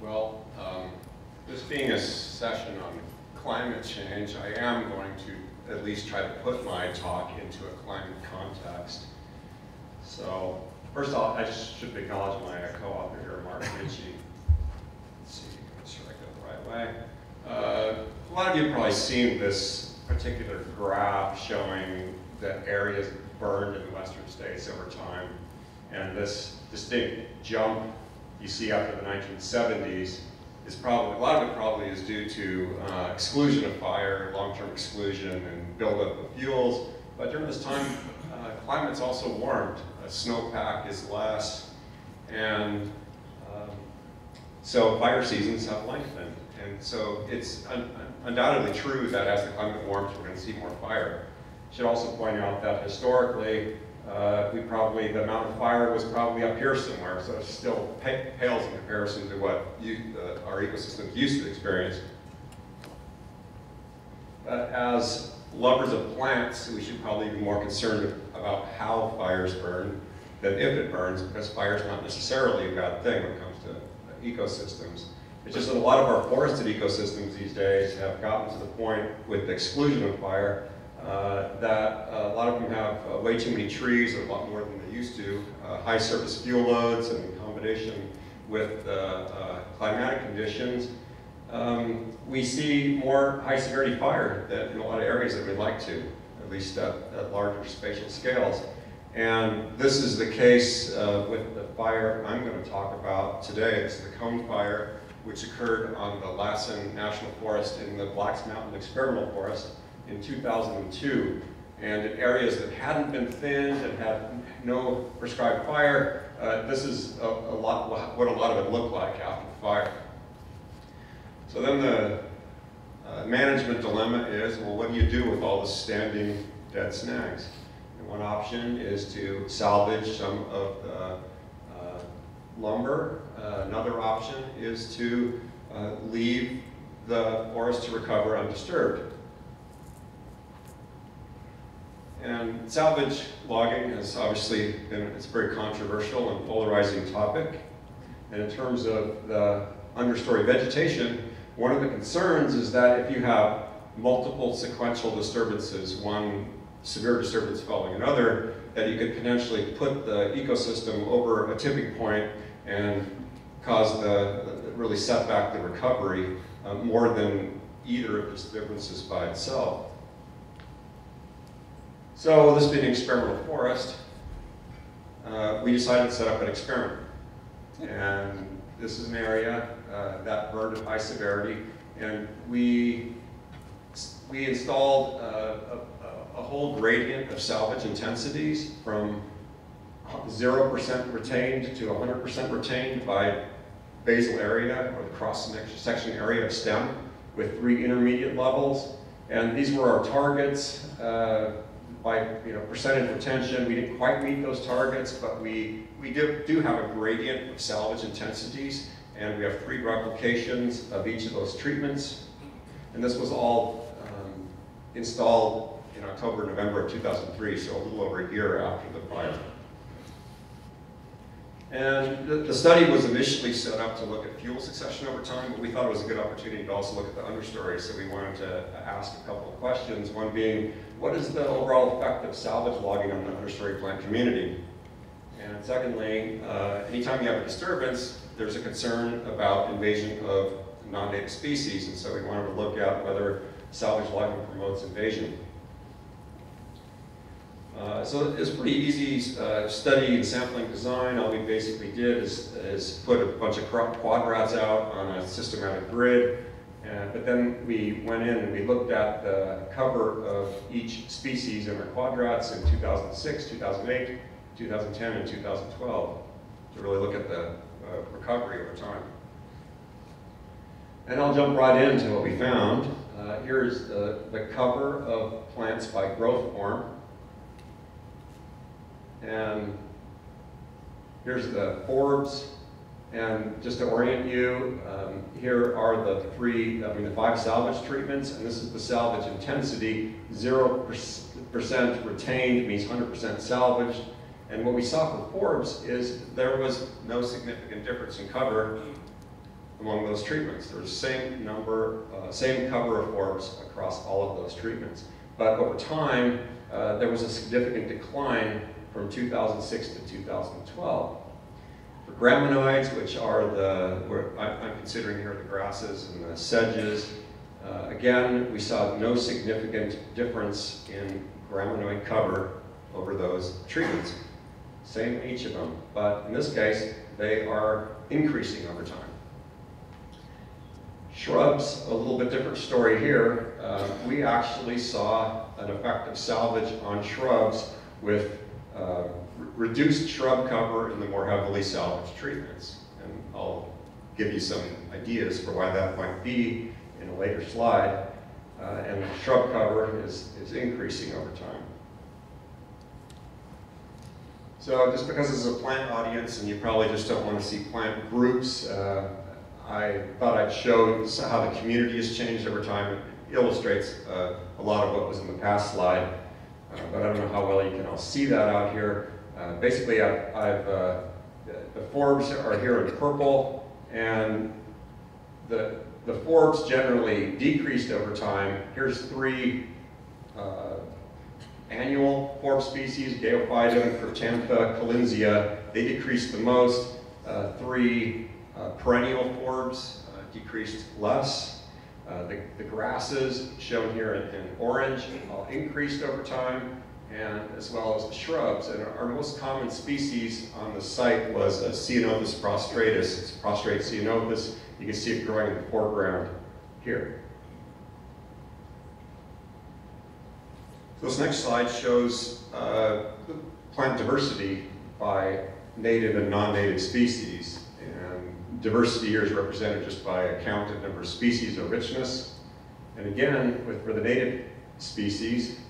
Well, um, this being a session on climate change, I am going to at least try to put my talk into a climate context. So, first off, I just should acknowledge my co-author here, Mark Ritchie. Let's see, make sure I go the right way. Uh, a lot of you have probably seen this particular graph showing the areas burned in the western states over time. And this distinct jump you see after the 1970s is probably, a lot of it probably is due to uh, exclusion of fire, long-term exclusion and buildup of fuels. But during this time, uh, climate's also warmed. Uh, snowpack is less. And um, so fire seasons have lengthened. And so it's un undoubtedly true that as the climate warms, we're going to see more fire. Should also point out that historically, uh, we probably, the amount of fire was probably up here somewhere, so it still pales in comparison to what you, uh, our ecosystems used to experience. But as lovers of plants, we should probably be more concerned about how fires burn than if it burns, because fire is not necessarily a bad thing when it comes to ecosystems. It's just that a lot of our forested ecosystems these days have gotten to the point with the exclusion of fire uh, that uh, a lot of them have uh, way too many trees, a lot more than they used to, uh, high surface fuel loads, and in combination with uh, climatic conditions, um, we see more high severity fire than in a lot of areas that we'd like to, at least at, at larger spatial scales. And this is the case with the fire I'm going to talk about today. It's the cone fire, which occurred on the Lassen National Forest in the Blacks Mountain Experimental Forest in 2002. And in areas that hadn't been thinned and had no prescribed fire, uh, this is a, a, lot what a lot of it looked like after the fire. So then the uh, management dilemma is, well, what do you do with all the standing dead snags? And one option is to salvage some of the uh, lumber. Uh, another option is to uh, leave the forest to recover undisturbed. And salvage logging has obviously been, it's a very controversial and polarizing topic. And in terms of the understory vegetation, one of the concerns is that if you have multiple sequential disturbances, one severe disturbance following another, that you could potentially put the ecosystem over a tipping point and cause the, really set back the recovery uh, more than either of the disturbances by itself. So this being an experimental forest, uh, we decided to set up an experiment. And this is an area uh, that burned at high severity, and we, we installed uh, a, a, whole gradient of salvage intensities from 0% retained to 100% retained by basal area, or the cross-section area of stem, with three intermediate levels. And these were our targets. Uh, by you know, percentage retention, we didn't quite meet those targets, but we, we do, do have a gradient of salvage intensities, and we have three replications of each of those treatments. And this was all um, installed in October, November of 2003, so a little over a year after the fire. And the, the, study was initially set up to look at fuel succession over time, but we thought it was a good opportunity to also look at the understory, so we wanted to ask a couple of questions. One being, what is the overall effect of salvage logging on the understory plant community? And secondly, uh, anytime you have a disturbance, there's a concern about invasion of non-native species, and so we wanted to look at whether salvage logging promotes invasion. Uh, so it's pretty easy uh, study and sampling design. All we basically did is, is put a bunch of quadrats out on a systematic grid. And, but then we went in and we looked at the cover of each species in our quadrats in 2006, 2008, 2010, and 2012 to really look at the uh, recovery over time. And I'll jump right into what we found. Uh, here's the, the cover of plants by growth form. And here's the forbs. And just to orient you, um, here are the three, I mean the five salvage treatments, and this is the salvage intensity. 0% retained means 100% salvaged. And what we saw for forbs is there was no significant difference in cover. among those treatments. There's the same number, uh, same cover of forbs across all of those treatments. But over time, uh, there was a significant decline from 2006 to 2012. For graminoids, which are the, I'm considering here the grasses and the sedges, uh, again, we saw no significant difference in graminoid cover over those treatments. Same each of them, but in this case, they are increasing over time. Shrubs, a little bit different story here. Uh, we actually saw an effect of salvage on shrubs with uh, reduced shrub cover in the more heavily salvaged treatments. And I'll give you some ideas for why that might be in a later slide. Uh, and shrub cover is, is increasing over time. So just because this is a plant audience and you probably just don't want to see plant groups, uh, I thought I'd show how the community has changed over time. It illustrates uh, a lot of what was in the past slide, uh, but I don't know how well you can all see that out here. Uh, basically, I've, I've uh, the forbs are here in purple, and the, the forbs generally decreased over time. Here's three uh, annual forb species, Gayophytum, Cryptantha, Collinsia. They decreased the most. Uh, three perennial forbs decreased less. Uh, the, the, grasses shown here in, in orange increased over time and as well as the shrubs. And our, our most common species on the site was a Ceanothus prostratus. It's prostrate Ceanothus. You can see it growing in the foreground here. This next slide shows uh, plant diversity by native and non-native species. And diversity here is represented just by a count of number of species or richness. And again, with, for the native species,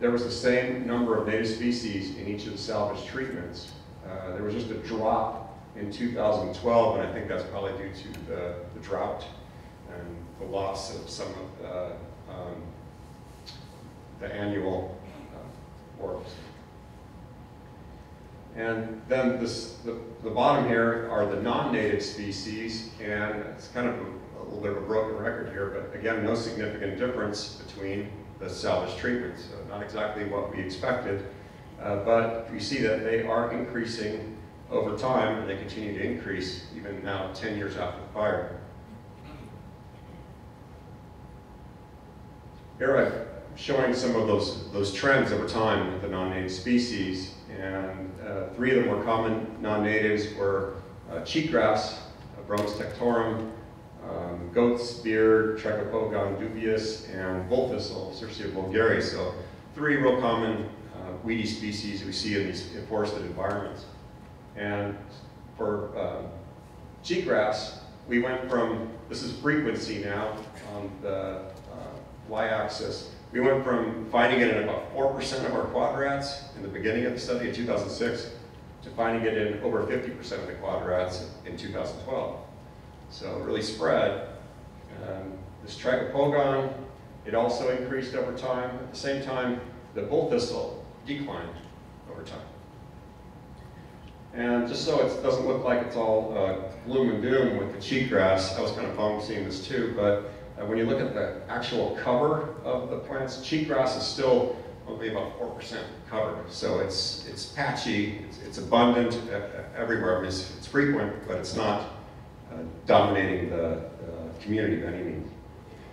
there was the same number of native species in each of the salvage treatments. Uh, there was just a drop in 2012, and I think that's probably due to the, the drought and the loss of some of the, um, the annual uh. And then this, the, the bottom here are the non-native species, and it's kind of a, a little bit of a broken record here, but again, no significant difference between the salvage treatments. So not exactly what we expected, uh, but we see that they are increasing over time, and they continue to increase even now 10 years after the fire. Here showing some of those, those trends over time with the non-native species, and uh, three of them were common non-natives were uh, cheatgrass, uh, Bromus tectorum, um, goat's beard, Tragopogon dubius, and bull thistle, Circia vulgaris. So three real common uh, weedy species we see in these forested environments. And for uh, cheatgrass, we went from, this is frequency now on the uh, y-axis, we went from finding it in about 4% of our quadrats in the beginning of the study in 2006 to finding it in over 50% of the quadrats in 2012. So it really spread. Um, this tragopogon, it also increased over time. At the same time, the bull thistle declined over time. And just so it doesn't look like it's all uh, gloom and doom with the cheatgrass, I was kind of bummed seeing this too, but uh, when you look at the actual cover of the plants, cheatgrass is still only about 4% covered. So it's, it's patchy, it's, it's abundant everywhere. It's, it's frequent, but it's not uh, dominating the uh, community by any means.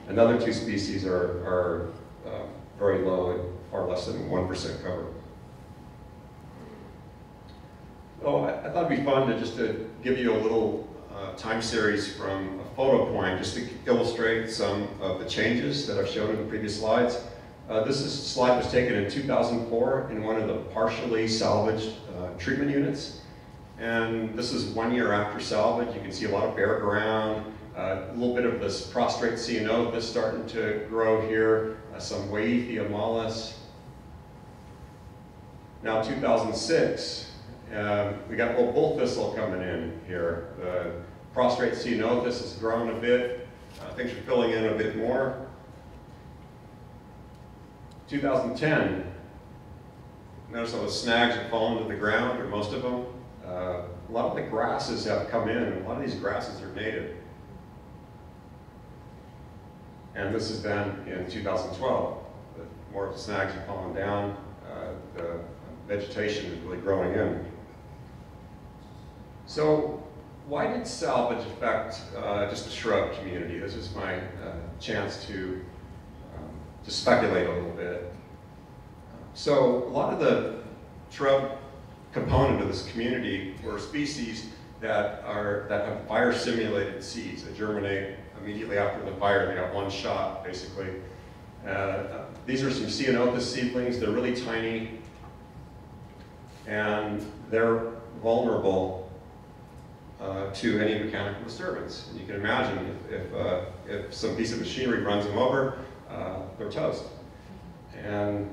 Another two species are, are uh, very low at far less than 1% cover. Oh, I, I, thought it'd be fun to just to give you a little uh, time series from a photo point just to illustrate some of the changes that I've shown in the previous slides. Uh, this is, slide was taken in 2004 in one of the partially salvaged uh, treatment units. And this is one year after salvage. You can see a lot of bare ground, uh, a little bit of this prostrate ceanothus that's starting to grow here, uh, some Wyethia mollis. Now 2006, um, we got little bull thistle coming in here. The prostrate ceanothus has grown a bit. Uh, things are filling in a bit more. 2010, notice all the snags have fallen to the ground, or most of them. Uh, a lot of the grasses have come in, and a lot of these grasses are native. And this has been in 2012. The, more of the snags have fallen down, uh, the vegetation is really growing in. So why did salvage affect uh, just the shrub community? This is my uh, chance to, um, to speculate a little bit. So a lot of the shrub component of this community were species that are that have fire simulated seeds that germinate immediately after the fire. They got one shot basically. Uh, these are some ceanothus seedlings. They're really tiny and they're vulnerable uh, to any mechanical disturbance. And you can imagine if, if, uh, if some piece of machinery runs them over, uh, they're toast. And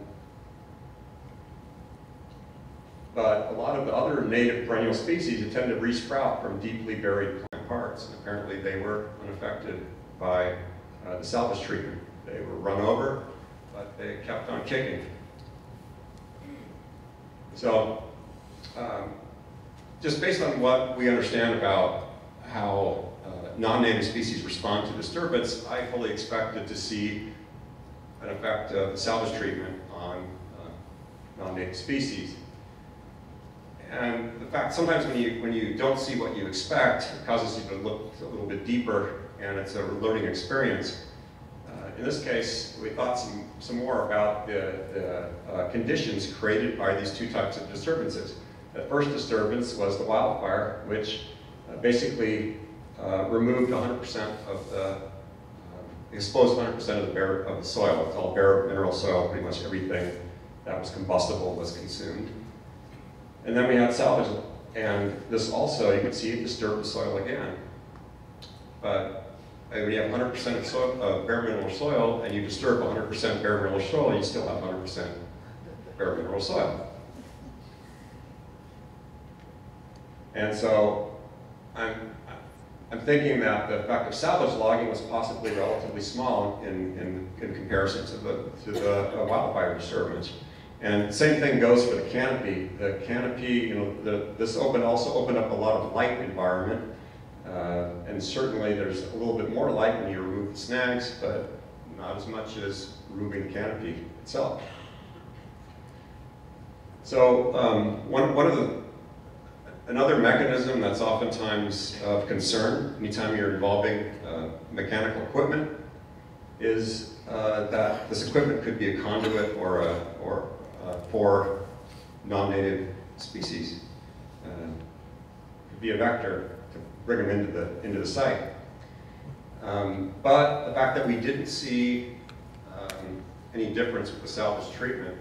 but a lot of the other native perennial species tend to resprout from deeply buried plant parts. And apparently they were unaffected by uh, the salvage treatment. They were run over, but they kept on kicking. So, um, just based on what we understand about how uh, non-native species respond to disturbance, I fully expected to see an effect of salvage treatment on uh, non-native species. And the fact, sometimes when you, when you don't see what you expect, it causes you to look a little bit deeper, and it's a learning experience. Uh, in this case, we thought some, some more about the, the uh, conditions created by these two types of disturbances. The first disturbance was the wildfire, which uh, basically uh, removed 100% of the, um, exposed 100% of the bare, of the soil. It's all bare mineral soil, pretty much everything that was combustible was consumed. And then we had salvage, and this also, you can see, disturbed the soil again. But uh, when you have 100% of, of bare mineral soil, and you disturb 100% bare mineral soil, you still have 100% bare mineral soil. And so I'm, I'm thinking that the effect of salvage logging was possibly relatively small in, in, in comparison to the, to the wildfire disturbance. And same thing goes for the canopy. The canopy, you know, the, this open also opened up a lot of light environment. Uh, and certainly there's a little bit more light when you remove the snags, but not as much as removing the canopy itself. So um, one, one of the, another mechanism that's oftentimes of concern anytime you're involving uh, mechanical equipment is uh, that this equipment could be a conduit or, a, or uh, for non-native species. Uh, could be a vector to bring them into the, into the site. Um, but the fact that we didn't see um, any difference with the salvage treatment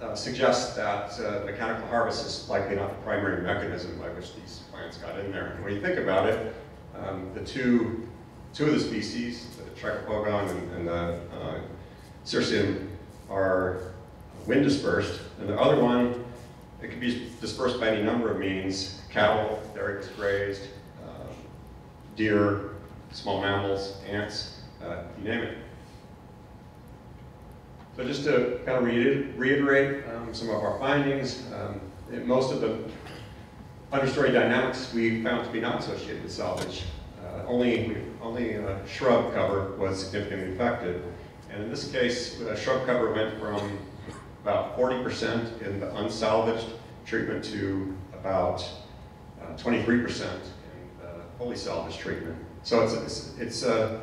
uh, suggests that uh, mechanical harvest is likely not the primary mechanism by which these plants got in there. And when you think about it, um, the two, two of the species, the Tragopogon and, and the uh, are wind dispersed, and the other one, it can be dispersed by any number of means. Cattle, there it was grazed, uh, deer, small mammals, ants, uh, you name it. So just to kind of reiterate um, some of our findings, um, most of the understory dynamics we found to be not associated with salvage. Uh, only only uh, shrub cover was significantly affected. And in this case, the shrub cover went from about 40% in the unsalvaged treatment to about 23% uh, in the fully salvaged treatment. So it's, it's, it's uh,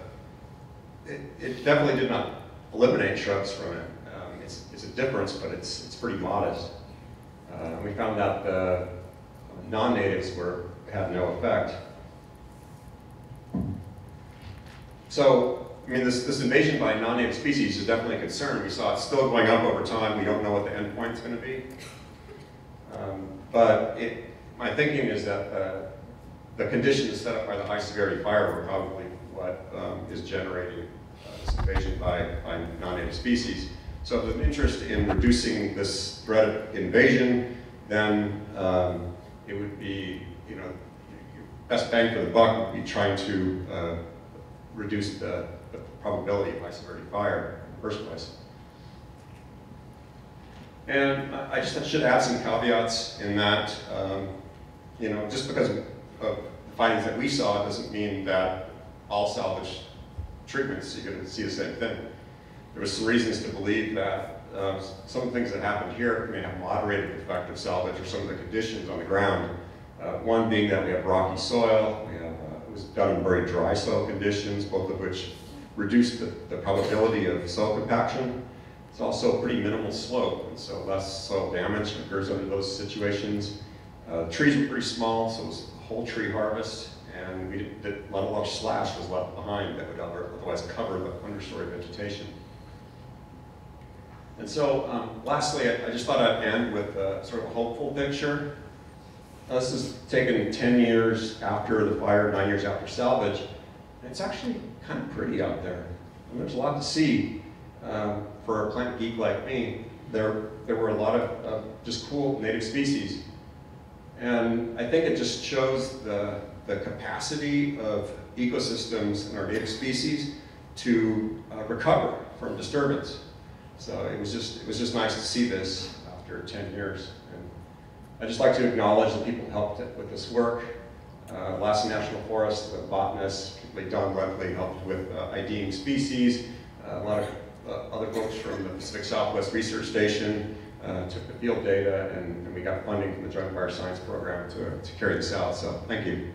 it, it, definitely did not eliminate shrubs from it. Um, it's, it's a difference, but it's, it's pretty modest. Uh, we found that the non-natives were had no effect. So I mean, this, this invasion by non-native species is definitely a concern. We saw it still going up over time. We don't know what the end point is going to be. Um, but it, my thinking is that uh, the conditions set up by the high severity fire were probably what um, is generating this invasion by, by non-native species. So if there's an interest in reducing this threat of invasion, then um, it would be, you know, best bang for the buck would be trying to uh, reduce the probability of high fire in the first place. And I just should add some caveats in that um, you know, just because of the findings that we saw doesn't mean that all salvage treatments, you're gonna see the same thing. There was some reasons to believe that uh, some things that happened here may have moderated the effect of salvage or some of the conditions on the ground. Uh, one being that we have rocky soil, we have, uh, it was done in very dry soil conditions, both of which reduced the, the probability of soil compaction. It's also a pretty minimal slope, and so less soil damage occurs under those situations. Uh, trees were pretty small, so it was a whole tree harvest, and we not a lot of slash was left behind that would otherwise cover the understory vegetation. And so, um, lastly, I, I, just thought I'd end with a sort of a hopeful picture. this is taken 10 years after the fire, nine years after salvage. And it's actually kind of pretty out there. And there's a lot to see. Um, for a plant geek like me, there, there were a lot of uh, just cool native species. And I think it just shows the, the capacity of ecosystems and our native species to uh, recover from disturbance. So it was just it was just nice to see this after 10 years. And I'd just like to acknowledge the people who helped with this work. Uh, National Forest, the botanists, particularly Don Runtley, helped with uh, IDing species. Uh, a lot of uh, other folks from the Pacific Southwest Research Station uh, took the field data, and, and, we got funding from the Joint Fire Science Program to, to carry this out. So thank you.